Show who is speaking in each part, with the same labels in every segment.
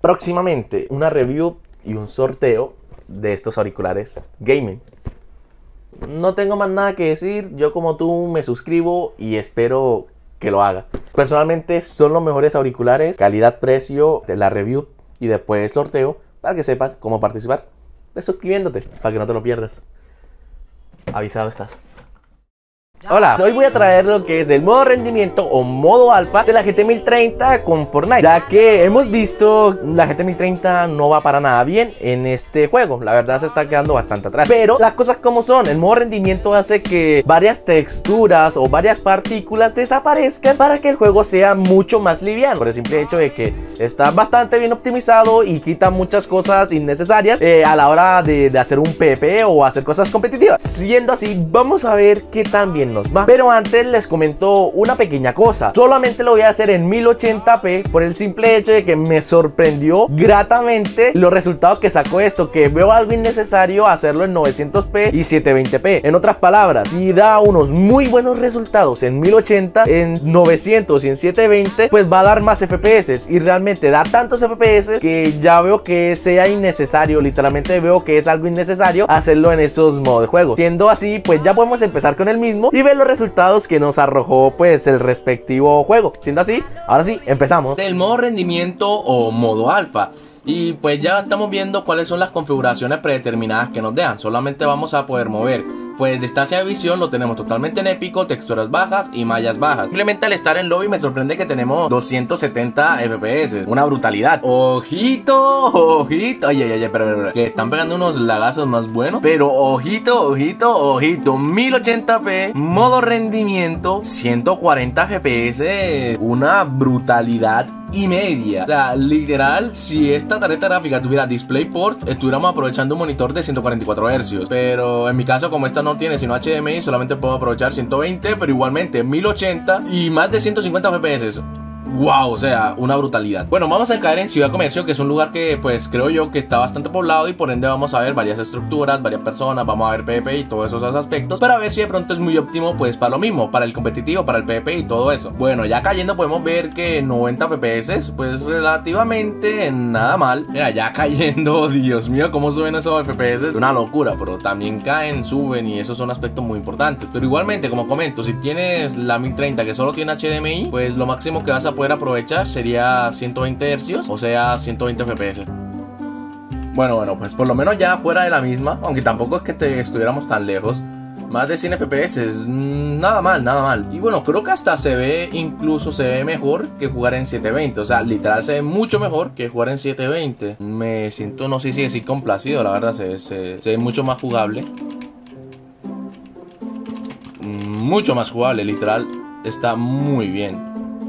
Speaker 1: próximamente una review y un sorteo de estos auriculares gaming. No tengo más nada que decir, yo como tú me suscribo y espero que lo haga. Personalmente son los mejores auriculares, calidad-precio de la review y después el sorteo para que sepas cómo participar. Suscribiéndote para que no te lo pierdas. Avisado estás. Hola, hoy voy a traer lo que es el modo rendimiento o modo alfa de la GT 1030 con Fortnite Ya que hemos visto la GT 1030 no va para nada bien en este juego. La verdad se está quedando bastante atrás. Pero las cosas como son, el modo rendimiento hace que varias texturas o varias partículas desaparezcan Para que el juego sea mucho más liviano. Por el simple hecho de que está bastante bien optimizado y quita muchas cosas innecesarias eh, A la hora de, de hacer un PP o hacer cosas competitivas. Siendo así, vamos a ver qué tan bien Pero antes les comento una pequeña cosa. Solamente lo voy a hacer en 1080p por el simple hecho de que me sorprendió gratamente los resultados que sacó esto. Que veo algo innecesario hacerlo en 900p y 720p. En otras palabras, si da unos muy buenos resultados en 1080, en 900 y en 720, pues va a dar más FPS. Y realmente da tantos FPS que ya veo que sea innecesario. Literalmente veo que es algo innecesario hacerlo en esos modos de juego. Siendo así, pues ya podemos empezar con el mismo y ver los resultados que nos arrojó pues el respectivo juego. Siendo así, ahora sí, empezamos.
Speaker 2: El modo rendimiento o modo alfa. Y pues ya estamos viendo cuáles son las configuraciones predeterminadas que nos dejan. Solamente vamos a poder mover pues distancia de visión lo tenemos totalmente en épico, texturas bajas y mallas bajas. Simplemente al estar en lobby me sorprende que tenemos 270 FPS. Una brutalidad. Ojito, ojito. Ay, ay, ay, pero, que están pegando unos lagazos más buenos. Pero ojito, ojito, ojito. 1080p, modo rendimiento, 140 FPS. Una brutalidad y media. O sea, literal, si esta tarjeta gráfica tuviera DisplayPort, estuviéramos aprovechando un monitor de 144 Hz. Pero en mi caso, como esta no tiene sino HDMI, solamente puedo aprovechar 120, pero igualmente 1080 y más de 150 FPS wow, o sea, una brutalidad. Bueno, vamos a caer en Ciudad Comercio, que es un lugar que pues creo yo que está bastante poblado y por ende vamos a ver varias estructuras, varias personas, vamos a ver PvP y todos esos aspectos para ver si de pronto es muy óptimo pues para lo mismo, para el competitivo, para el PvP y todo eso. Bueno, ya cayendo podemos ver que 90 FPS pues relativamente nada mal. Mira, ya cayendo, Dios mío, cómo suben esos FPS, una locura, pero también caen, suben y esos son aspectos muy importantes. Pero igualmente, como comento, si tienes la 1030 que solo tiene HDMI, pues lo máximo que vas a poder aprovechar sería 120 Hz, o sea, 120 FPS. Bueno, bueno, pues por lo menos ya fuera de la misma, aunque tampoco es que te estuviéramos tan lejos. Más de 100 FPS, nada mal, nada mal. Y bueno, creo que hasta se ve, incluso se ve mejor que jugar en 720. O sea, literal se ve mucho mejor que jugar en 720. Me siento, no sé si decir complacido, la verdad, se, se ve mucho más jugable. Mucho más jugable, literal, está muy bien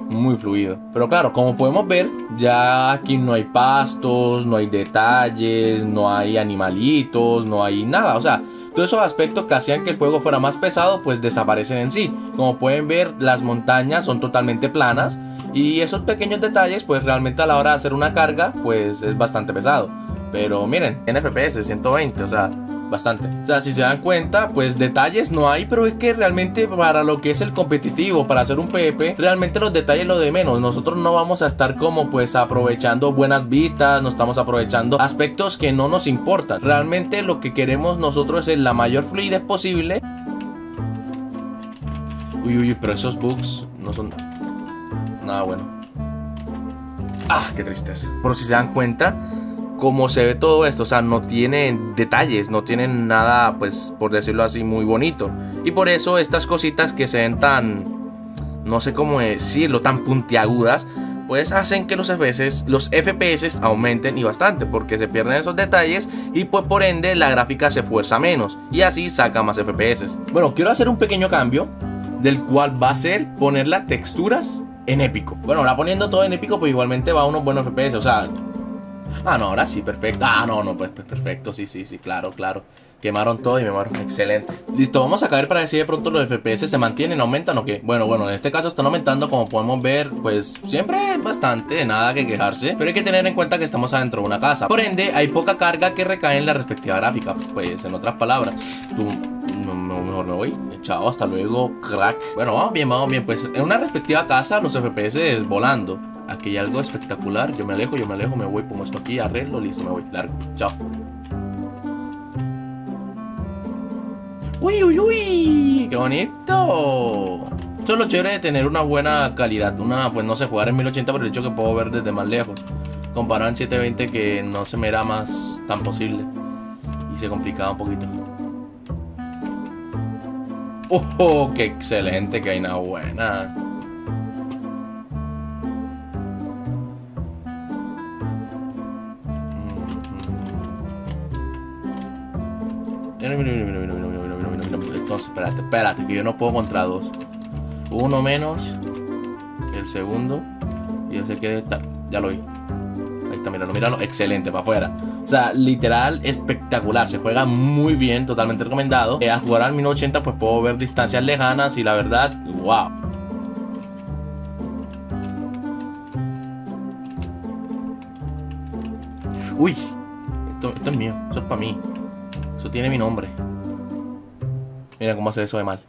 Speaker 2: muy fluido. Pero claro, como podemos ver, ya aquí no hay pastos, no hay detalles, no hay animalitos, no hay nada. O sea, todos esos aspectos que hacían que el juego fuera más pesado, pues desaparecen en sí. Como pueden ver, las montañas son totalmente planas. Y esos pequeños detalles, pues realmente a la hora de hacer una carga, pues es bastante pesado. Pero miren, en FPS 120, o sea, bastante. O sea, si se dan cuenta, pues detalles no hay, pero es que realmente para lo que es el competitivo, para hacer un PvP, realmente los detalles lo de menos. Nosotros no vamos a estar como pues aprovechando buenas vistas, no estamos aprovechando aspectos que no nos importan. Realmente lo que queremos nosotros es la mayor fluidez posible. Uy, uy, pero esos bugs no son nada bueno. Ah, qué tristeza. Pero si se dan cuenta, como se ve todo esto, o sea, no tiene detalles, no tienen nada, pues, por decirlo así, muy bonito. Y por eso estas cositas que se ven tan, no sé cómo decirlo, tan puntiagudas, pues hacen que los FPS, los FPS aumenten y bastante, porque se pierden esos detalles y pues por ende la gráfica se fuerza menos y así saca más FPS. Bueno, quiero hacer un pequeño cambio, del cual va a ser poner las texturas en épico. Bueno, ahora poniendo todo en épico, pues igualmente va a unos buenos FPS, o sea, Ah, no, ahora sí, perfecto. Ah, no, no, pues, pues, perfecto, sí, sí, sí, claro, claro. Quemaron todo y me muero. Excelente. Listo, vamos a caer para ver si de pronto los FPS se mantienen, aumentan o qué. Bueno, bueno, en este caso están aumentando, como podemos ver, pues siempre bastante, nada que quejarse. Pero hay que tener en cuenta que estamos adentro de una casa. Por ende, hay poca carga que recae en la respectiva gráfica. Pues, en otras palabras, tú mejor me voy. Chao, hasta luego, crack. Bueno, vamos bien, vamos bien. Pues en una respectiva casa, los FPS volando aquí hay algo espectacular. Yo me alejo, yo me alejo, me voy, pongo esto aquí, arreglo, listo, me voy, largo. Chao. Uy, uy, uy, qué bonito. Esto es lo chévere de tener una buena calidad. Una, pues no sé, jugar en 1080 por el hecho que puedo ver desde más lejos. Comparado en 720 que no se me era más tan posible. Y se complicaba un poquito. ¡Oh, qué excelente! ¡Qué vaina buena! Entonces, espérate, espérate, que yo no puedo contra dos. Uno menos. El segundo. Y ese que está. Ya lo vi. Ahí está, míralo, míralo. Excelente, para afuera. O sea, literal, espectacular. Se juega muy bien, totalmente recomendado. Eh, a jugar al 1080, pues puedo ver distancias lejanas y la verdad, wow. Uy, esto, esto es mío, eso es para mí. Eso tiene mi nombre. Mira cómo hace eso de mal.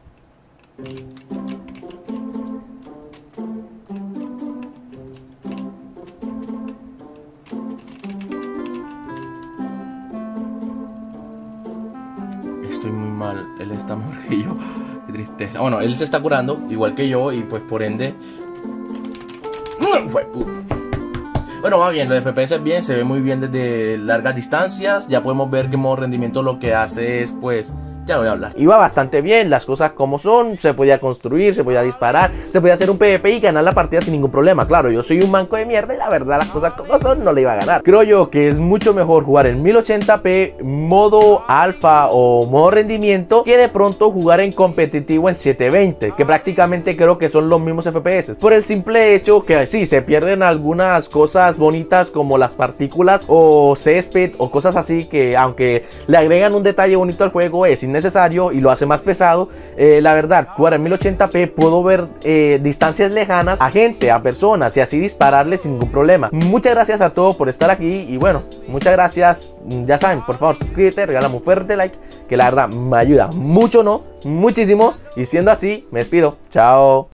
Speaker 2: Estoy muy mal. Él está mejor que yo. Qué tristeza. Bueno, él se está curando, igual que yo, y pues por ende. Bueno, va bien, los FPS es bien, se ve muy bien desde largas distancias. Ya podemos ver que modo rendimiento lo que hace es pues ya lo voy a hablar.
Speaker 1: Iba bastante bien, las cosas como son, se podía construir, se podía disparar, se podía hacer un PvP y ganar la partida sin ningún problema. Claro, yo soy un manco de mierda y la verdad las cosas como son no le iba a ganar. Creo yo que es mucho mejor jugar en 1080p, modo alfa o modo rendimiento, que de pronto jugar en competitivo en 720, que prácticamente creo que son los mismos FPS. Por el simple hecho que sí, se pierden algunas cosas bonitas como las partículas o césped o cosas así que aunque le agregan un detalle bonito al juego es innecesario necesario y lo hace más pesado. Eh, la verdad, jugar en 1080p puedo ver eh, distancias lejanas a gente, a personas y así dispararle sin ningún problema. Muchas gracias a todos por estar aquí y bueno, muchas gracias. Ya saben, por favor, suscríbete, regálame un fuerte like que la verdad me ayuda mucho, ¿no? Muchísimo. Y siendo así, me despido. Chao.